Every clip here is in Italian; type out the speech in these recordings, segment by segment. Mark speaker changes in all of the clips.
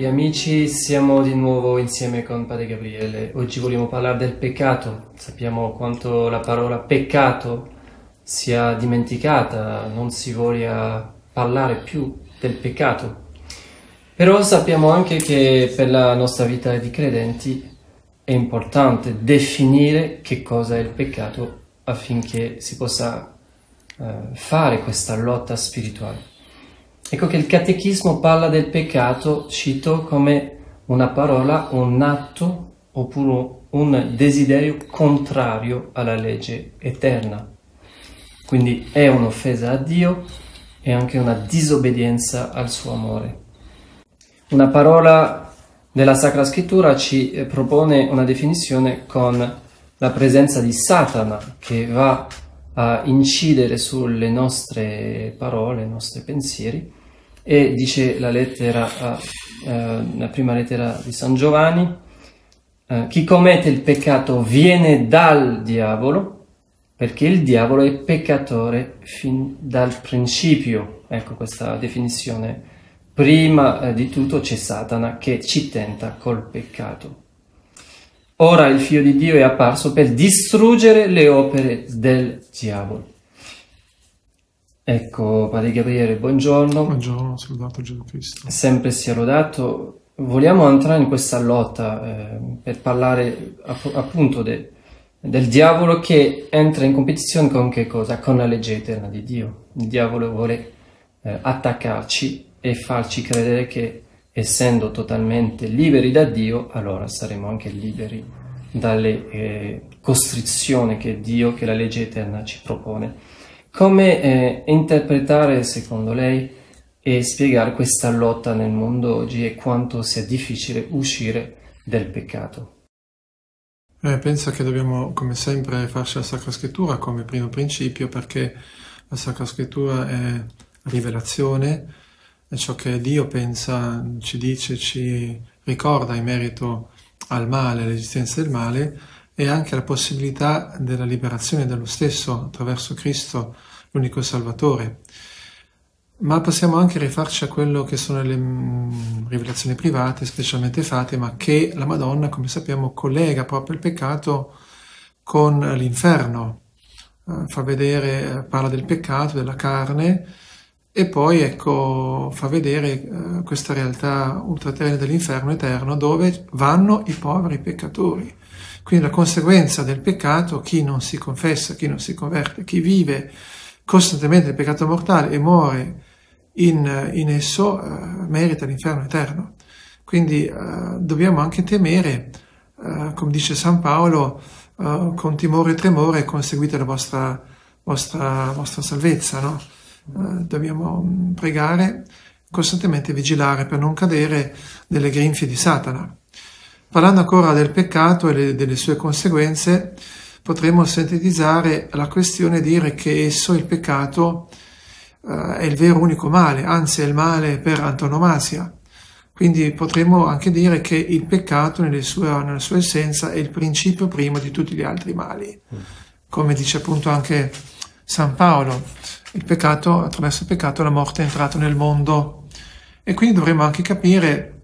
Speaker 1: Cari amici, siamo di nuovo insieme con Padre Gabriele. Oggi vogliamo parlare del peccato. Sappiamo quanto la parola peccato sia dimenticata, non si voglia parlare più del peccato. Però sappiamo anche che per la nostra vita di credenti è importante definire che cosa è il peccato affinché si possa eh, fare questa lotta spirituale. Ecco che il catechismo parla del peccato, cito, come una parola, un atto oppure un desiderio contrario alla legge eterna. Quindi è un'offesa a Dio e anche una disobbedienza al suo amore. Una parola della Sacra Scrittura ci propone una definizione con la presenza di Satana che va a incidere sulle nostre parole, i nostri pensieri e dice la lettera, eh, la prima lettera di San Giovanni, eh, chi commette il peccato viene dal diavolo, perché il diavolo è peccatore fin dal principio. Ecco questa definizione. Prima eh, di tutto c'è Satana che ci tenta col peccato. Ora il figlio di Dio è apparso per distruggere le opere del diavolo. Ecco, Padre Gabriele, buongiorno.
Speaker 2: Buongiorno, salutato Gesù Cristo.
Speaker 1: Sempre sia lodato. Vogliamo entrare in questa lotta eh, per parlare app- appunto de- del diavolo che entra in competizione con che cosa? Con la legge eterna di Dio. Il diavolo vuole eh, attaccarci e farci credere che essendo totalmente liberi da Dio, allora saremo anche liberi dalle eh, costrizioni che Dio, che la legge eterna ci propone. Come eh, interpretare, secondo lei, e spiegare questa lotta nel mondo oggi e quanto sia difficile uscire del peccato?
Speaker 2: Eh, penso che dobbiamo, come sempre, farci la Sacra Scrittura come primo principio, perché la Sacra Scrittura è rivelazione, è ciò che Dio pensa, ci dice, ci ricorda in merito al male, all'esistenza del male, e anche la possibilità della liberazione dello stesso attraverso Cristo, l'unico Salvatore. Ma possiamo anche rifarci a quello che sono le mm, rivelazioni private, specialmente Fatima, che la Madonna, come sappiamo, collega proprio il peccato con l'inferno. Eh, fa vedere, eh, parla del peccato, della carne, e poi ecco, fa vedere eh, questa realtà ultraterrena dell'inferno eterno dove vanno i poveri peccatori. Quindi la conseguenza del peccato, chi non si confessa, chi non si converte, chi vive costantemente il peccato mortale e muore in, in esso, uh, merita l'inferno eterno. Quindi uh, dobbiamo anche temere, uh, come dice San Paolo, con timore e tremore conseguite la vostra, vostra, vostra salvezza. No? dobbiamo mm, pregare, costantemente vigilare per non cadere nelle grinfie di Satana. Parlando ancora del peccato e le, delle sue conseguenze, potremmo sintetizzare la questione e dire che esso, il peccato, eh, è il vero unico male, anzi è il male per antonomasia. Quindi potremmo anche dire che il peccato sua, nella sua essenza è il principio primo di tutti gli altri mali. Come dice appunto anche San Paolo, il peccato, attraverso il peccato la morte è entrata nel mondo. E quindi dovremmo anche capire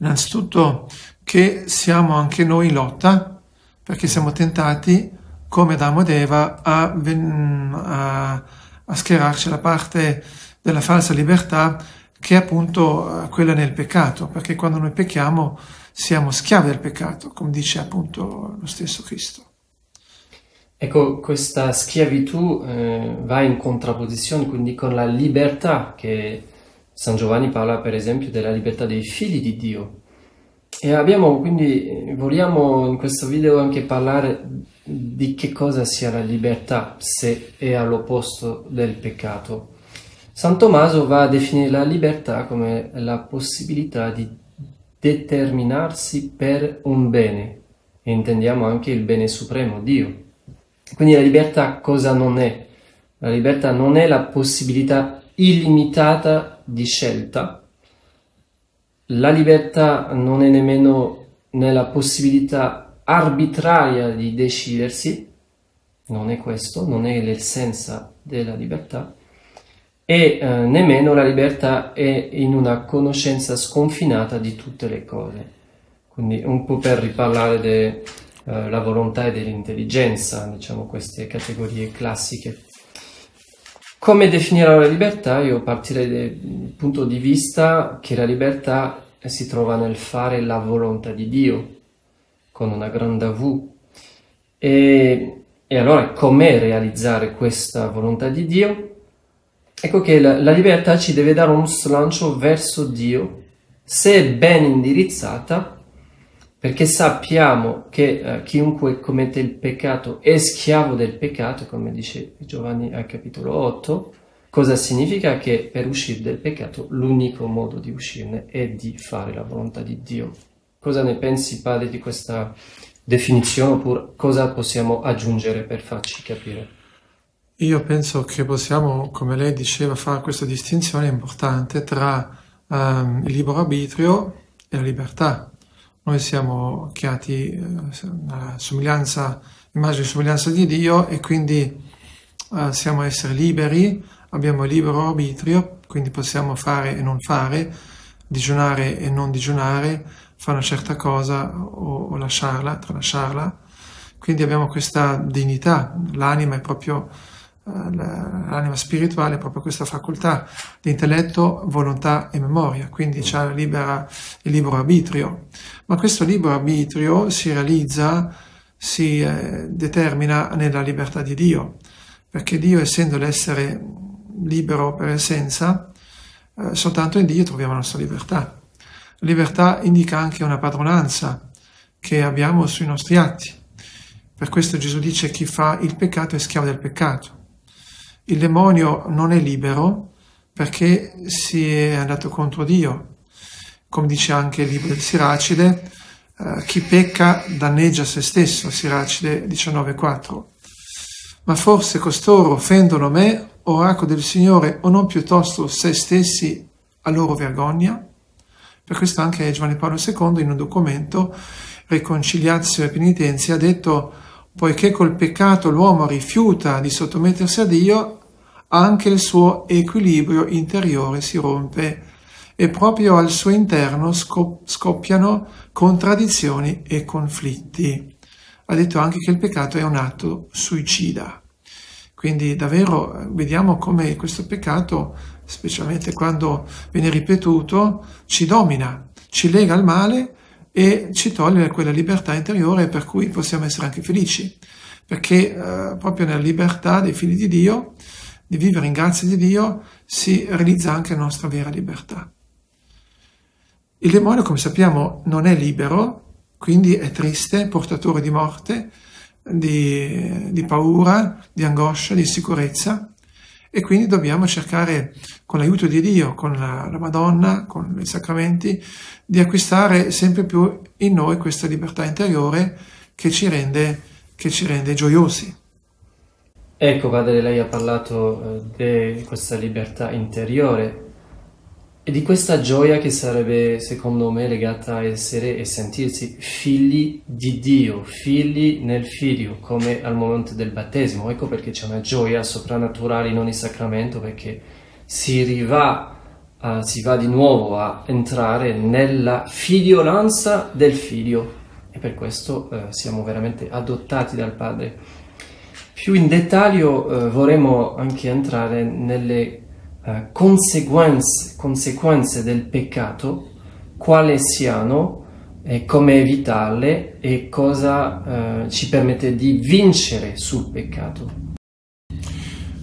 Speaker 2: innanzitutto che siamo anche noi in lotta, perché siamo tentati, come Adamo ed Eva, a, a, a schierarci alla parte della falsa libertà, che è appunto eh, quella nel peccato, perché quando noi pecchiamo siamo schiavi del peccato, come dice appunto lo stesso Cristo.
Speaker 1: Ecco, questa schiavitù eh, va in contrapposizione quindi con la libertà che San Giovanni parla per esempio della libertà dei figli di Dio. E abbiamo quindi, vogliamo in questo video anche parlare di che cosa sia la libertà se è all'opposto del peccato. San Tommaso va a definire la libertà come la possibilità di determinarsi per un bene, e intendiamo anche il bene supremo, Dio. Quindi la libertà cosa non è? La libertà non è la possibilità illimitata di scelta, la libertà non è nemmeno nella possibilità arbitraria di decidersi, non è questo, non è l'essenza della libertà, e eh, nemmeno la libertà è in una conoscenza sconfinata di tutte le cose. Quindi un po' per riparlare della eh, volontà e dell'intelligenza, diciamo queste categorie classiche. Come definire la libertà? Io partirei dal punto di vista che la libertà si trova nel fare la volontà di Dio, con una grande V. E, e allora com'è realizzare questa volontà di Dio? Ecco che la, la libertà ci deve dare un slancio verso Dio, se ben indirizzata, perché sappiamo che eh, chiunque commette il peccato è schiavo del peccato, come dice Giovanni al capitolo 8, cosa significa che per uscire dal peccato l'unico modo di uscirne è di fare la volontà di Dio. Cosa ne pensi, padre, di questa definizione oppure cosa possiamo aggiungere per farci capire?
Speaker 2: Io penso che possiamo, come lei diceva, fare questa distinzione importante tra um, il libero arbitrio e la libertà. Noi siamo alla eh, somiglianza, immagine e somiglianza di Dio e quindi uh, siamo esseri liberi, abbiamo libero arbitrio, quindi possiamo fare e non fare, digiunare e non digiunare, fare una certa cosa o, o lasciarla, tralasciarla. Quindi abbiamo questa dignità, l'anima è proprio eh, l'anima spirituale è proprio questa facoltà di intelletto, volontà e memoria, quindi c'è libera, il libero arbitrio. Ma questo libero arbitrio si realizza, si eh, determina nella libertà di Dio, perché Dio, essendo l'essere libero per essenza, eh, soltanto in Dio troviamo la nostra libertà. Libertà indica anche una padronanza che abbiamo sui nostri atti. Per questo Gesù dice chi fa il peccato è schiavo del peccato. Il demonio non è libero perché si è andato contro Dio. Come dice anche il libro del Siracide, eh, chi pecca danneggia se stesso, Siracide 19.4. Ma forse costoro offendono me, oracolo del Signore, o non piuttosto se stessi a loro vergogna? Per questo anche Giovanni Paolo II in un documento Reconciliazio e Penitenzia ha detto poiché col peccato l'uomo rifiuta di sottomettersi a Dio, anche il suo equilibrio interiore si rompe e proprio al suo interno scoppiano contraddizioni e conflitti. Ha detto anche che il peccato è un atto suicida. Quindi davvero eh, vediamo come questo peccato, specialmente quando viene ripetuto, ci domina, ci lega al male e ci toglie quella libertà interiore per cui possiamo essere anche felici. Perché eh, proprio nella libertà dei figli di Dio di vivere in grazia di Dio, si realizza anche la nostra vera libertà. Il demonio, come sappiamo, non è libero, quindi è triste, portatore di morte, di, di paura, di angoscia, di sicurezza e quindi dobbiamo cercare con l'aiuto di Dio, con la, la, Madonna, con i sacramenti, di acquistare sempre più in noi questa libertà interiore che ci rende, che ci rende gioiosi.
Speaker 1: Ecco, padre, lei ha parlato eh, di questa libertà interiore e di questa gioia che sarebbe, secondo me, legata a essere e sentirsi figli di Dio, figli nel figlio, come al momento del battesimo. Ecco perché c'è una gioia soprannaturale in ogni sacramento, perché si riva, uh, si va di nuovo a entrare nella figliolanza del figlio e per questo uh, siamo veramente adottati dal Padre. Più in dettaglio eh, vorremmo anche entrare nelle eh, conseguenze, conseguenze, del peccato, quali siano, e come evitarle e cosa eh, ci permette di vincere sul peccato.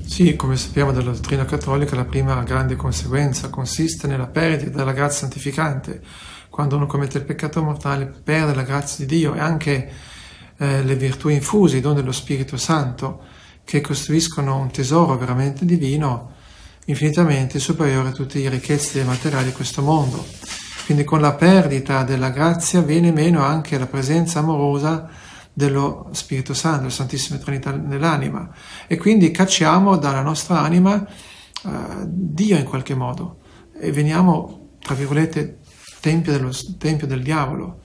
Speaker 2: Sì, come sappiamo dalla dottrina cattolica, la prima grande conseguenza consiste nella perdita della grazia santificante. Quando uno commette il peccato mortale perde la grazia di Dio e anche eh, le virtù infuse, i doni dello Spirito Santo, che costruiscono un tesoro veramente divino, infinitamente superiore a tutte le ricchezze materiali di questo mondo. Quindi con la perdita della grazia viene meno anche la presenza amorosa dello Spirito Santo, della Santissima Trinità nell'anima e quindi cacciamo dalla nostra anima uh, Dio in qualche modo e veniamo, tra virgolette, tempio, dello, tempio del diavolo.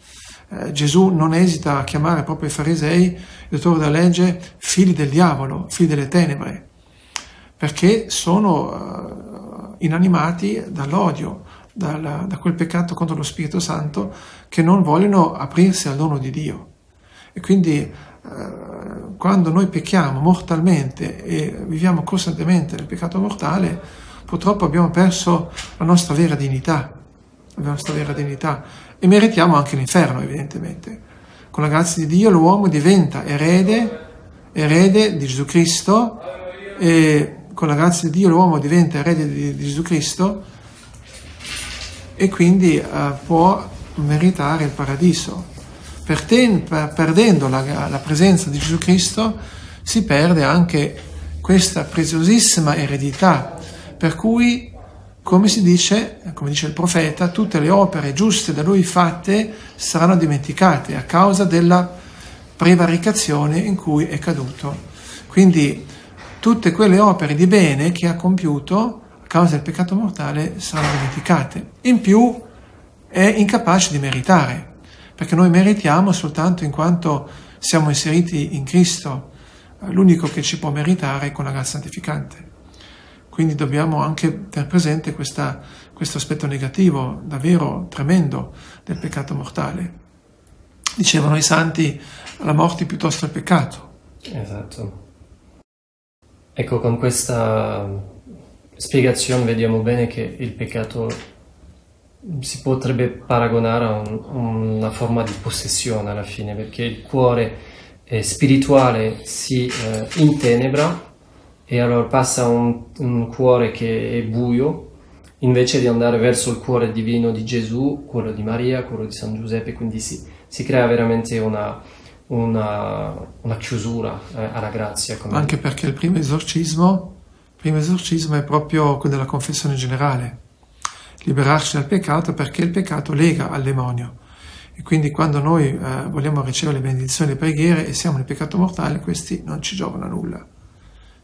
Speaker 2: Eh, Gesù non esita a chiamare proprio i farisei, il dottore della legge, figli del diavolo, figli delle tenebre, perché sono inanimati dall'odio, dalla, da quel peccato contro lo Spirito Santo che non vogliono aprirsi al dono di Dio. E quindi eh, quando noi pecchiamo mortalmente e viviamo costantemente nel peccato mortale, purtroppo abbiamo perso la nostra vera dignità, la nostra vera dignità e meritiamo anche l'inferno evidentemente. Con la grazia di Dio l'uomo diventa erede, erede di Gesù Cristo e con la grazia di Dio l'uomo diventa erede di, di Gesù Cristo e quindi eh, può meritare il paradiso. Per ten, per, perdendo la, la presenza di Gesù Cristo si perde anche questa preziosissima eredità, per cui come si dice, come dice il profeta, tutte le opere giuste da lui fatte saranno dimenticate a causa della prevaricazione in cui è caduto. Quindi tutte quelle opere di bene che ha compiuto a causa del peccato mortale saranno dimenticate. In più è incapace di meritare, perché noi meritiamo soltanto in quanto siamo inseriti in Cristo, l'unico che ci può meritare con la grazia santificante. Quindi dobbiamo anche tenere presente questa, questo aspetto negativo, davvero tremendo, del peccato mortale. Dicevano i santi, la morte piuttosto il peccato.
Speaker 1: Esatto. Ecco, con questa spiegazione vediamo bene che il peccato si potrebbe paragonare a un, una forma di possessione alla fine, perché il cuore eh, spirituale si eh, intenebra e allora passa un, un cuore che è buio invece di andare verso il cuore divino di Gesù, quello di Maria, quello di San Giuseppe, quindi si, si crea veramente una, una, una chiusura eh, alla grazia.
Speaker 2: Anche perché il primo esorcismo, il primo esorcismo è proprio quello della confessione generale, liberarci dal peccato perché il peccato lega al demonio. E quindi quando noi eh, vogliamo ricevere le benedizioni e le preghiere e siamo nel peccato mortale, questi non ci giovano a nulla.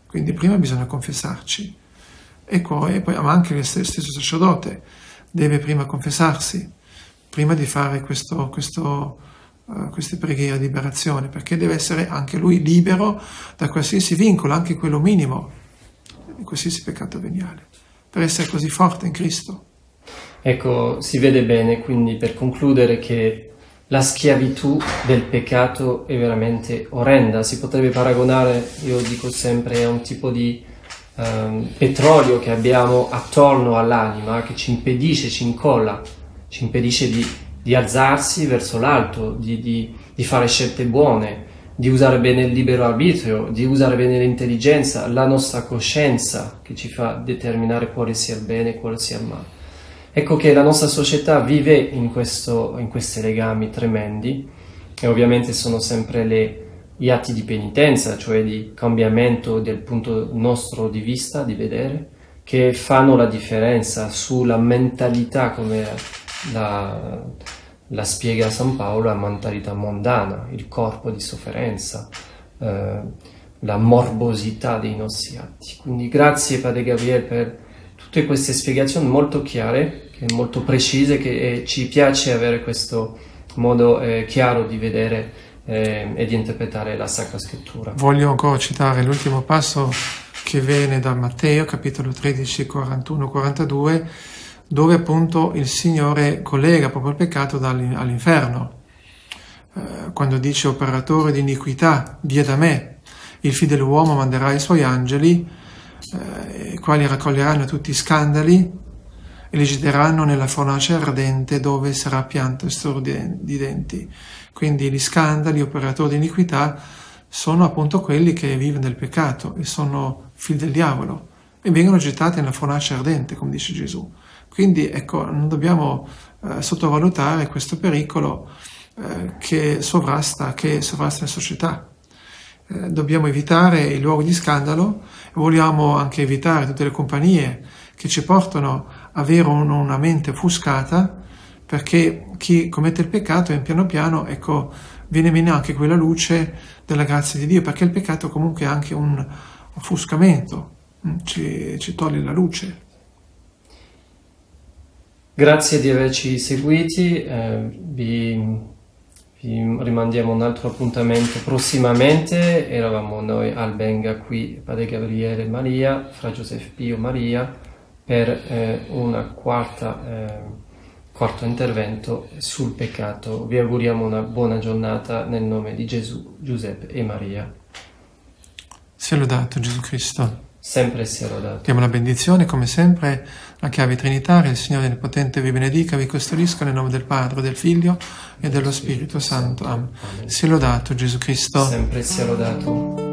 Speaker 2: Quindi prima bisogna confessarci. E poi, ma anche lo stesso sacerdote deve prima confessarsi, prima di fare questo, questo, queste preghiere di liberazione, perché deve essere anche lui libero da qualsiasi vincolo, anche quello minimo, di qualsiasi peccato veniale, per essere così forte in Cristo.
Speaker 1: Ecco, si vede bene quindi per concludere che la schiavitù del peccato è veramente orrenda, si potrebbe paragonare, io dico sempre, a un tipo di um, petrolio che abbiamo attorno all'anima, che ci impedisce, ci incolla, ci impedisce di, di alzarsi verso l'alto, di, di, di fare scelte buone, di usare bene il libero arbitrio, di usare bene l'intelligenza, la nostra coscienza che ci fa determinare quale sia il bene e quale sia il male. Ecco che la nostra società vive in, questo, in questi legami tremendi e ovviamente sono sempre le, gli atti di penitenza, cioè di cambiamento del punto nostro di vista, di vedere, che fanno la differenza sulla mentalità come la, la spiega San Paolo, la mentalità mondana, il corpo di sofferenza, eh, la morbosità dei nostri atti. Quindi grazie Padre Gabriele per tutte queste spiegazioni molto chiare molto precise che eh, ci piace avere questo modo eh, chiaro di vedere eh, e di interpretare la Sacra Scrittura.
Speaker 2: Voglio ancora citare l'ultimo passo che viene da Matteo, capitolo 13, 41-42, dove appunto il Signore collega proprio il peccato all'inferno. Eh, quando dice operatore di iniquità, via da me, il figlio dell'uomo manderà i suoi angeli, eh, i quali raccoglieranno tutti i scandali e li getteranno nella fornace ardente dove sarà pianto e storo di denti. Quindi gli scandali, operatori di iniquità, sono appunto quelli che vivono nel peccato e sono figli del diavolo e vengono gettati nella fornace ardente, come dice Gesù. Quindi ecco, non dobbiamo eh, sottovalutare questo pericolo eh, che sovrasta, che sovrasta la società. Eh, dobbiamo evitare i luoghi di scandalo vogliamo anche evitare tutte le compagnie che ci portano a avere una mente offuscata, perché chi commette il peccato e piano piano ecco, viene meno anche quella luce della grazia di Dio, perché il peccato comunque è anche un offuscamento, mm, ci, ci toglie la luce.
Speaker 1: Grazie di averci seguiti, eh, vi, vi, rimandiamo un altro appuntamento prossimamente, eravamo noi al Benga qui, Padre Gabriele Maria, Fra Giuseppe Pio Maria, per eh, quarta, eh, quarto intervento sul peccato. Vi auguriamo una buona giornata nel nome di Gesù, Giuseppe e Maria.
Speaker 2: Sia lodato Gesù Cristo.
Speaker 1: Sempre sia lodato.
Speaker 2: Diamo la benedizione, come sempre, la chiave trinitaria, il Signore Onnipotente vi benedica, vi custodisca nel nome del Padre, del Figlio e dello Spirito Santo. Amen. Sia lodato Gesù Cristo.
Speaker 1: Sempre sia lodato.